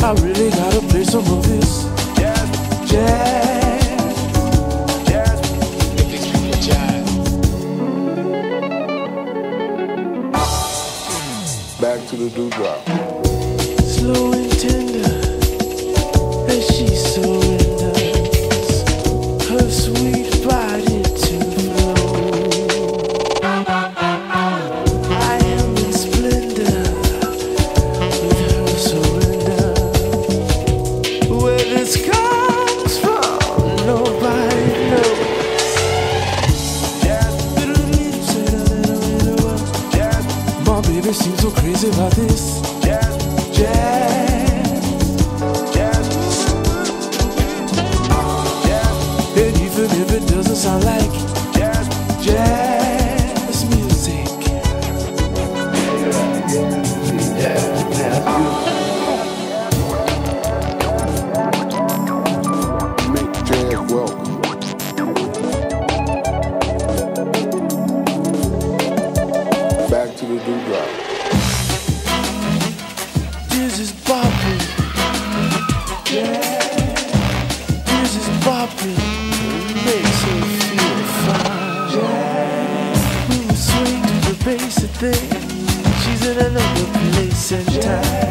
I really gotta play some of this jazz. Back to the dewdrop. slow and tender baby seems so crazy about this jazz. jazz, jazz, jazz. And even if it doesn't sound like jazz music. Make jazz welcome. The dewdrop. Is bopping. This is bopping. Makes her feel fine. We swing to the things, she's in another place and time.